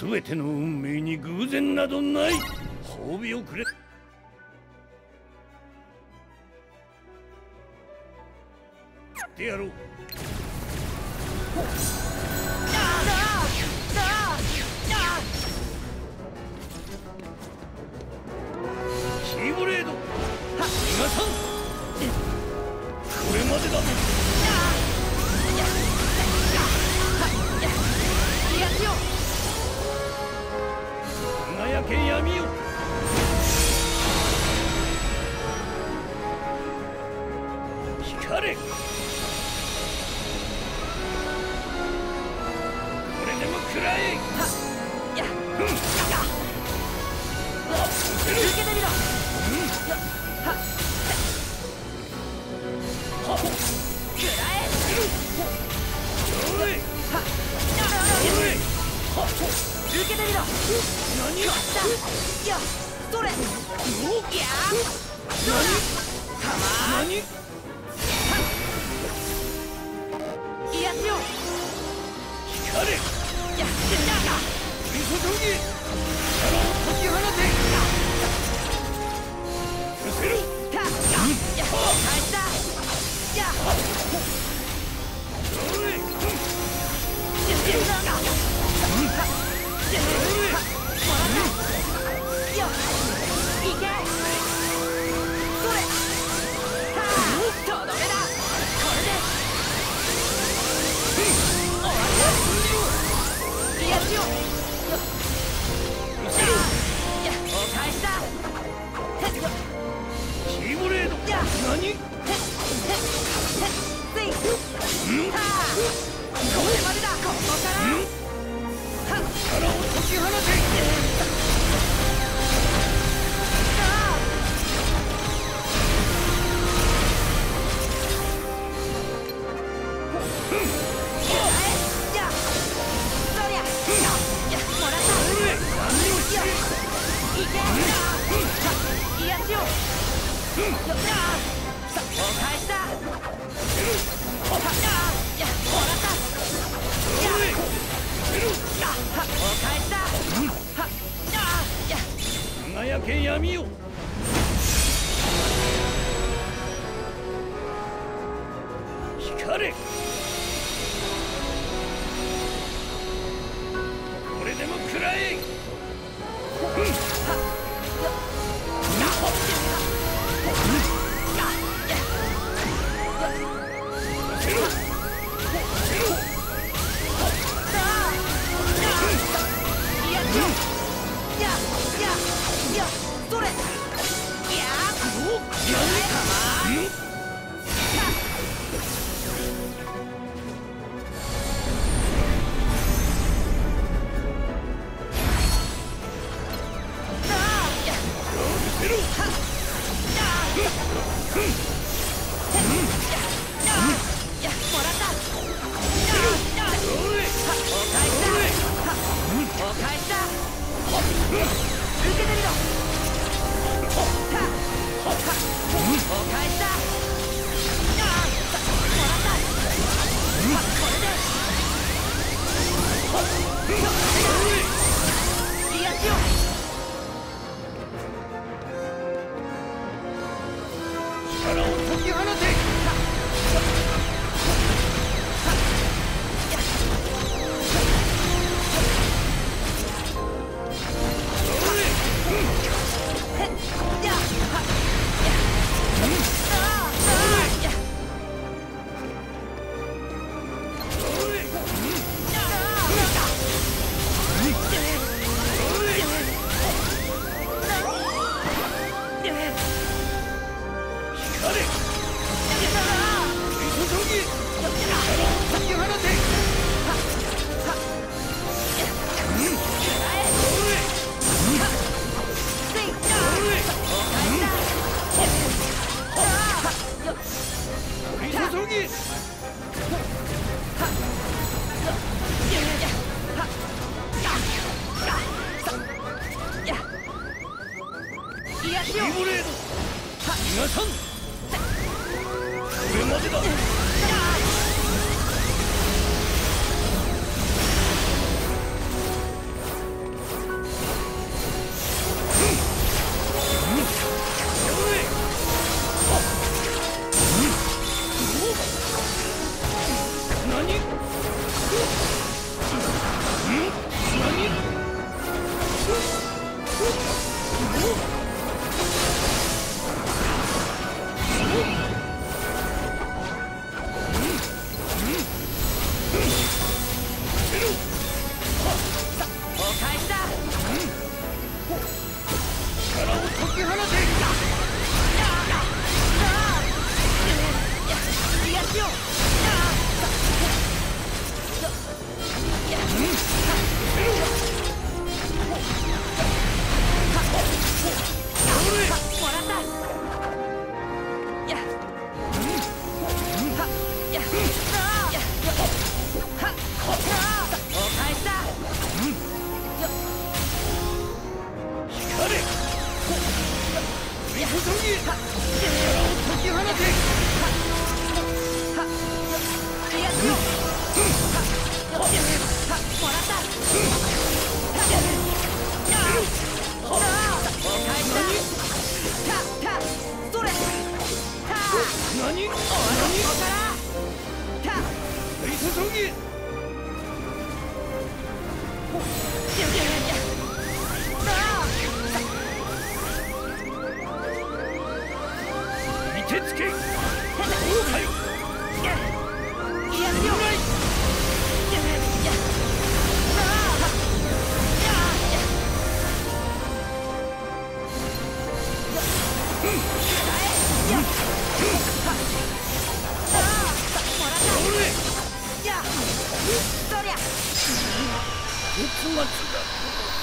全ての運命に偶然などない。褒美をくれ。ってやろう。キーブレード。今さん。これまでだ。光れ。これでも食らえ。受けてみろおい受けてみろ。何よっしゃいや。それいや。何？光れやっや振り注ぎ力輝け闇よ。光れ。れ返しだ。解き放てりゃ突末だ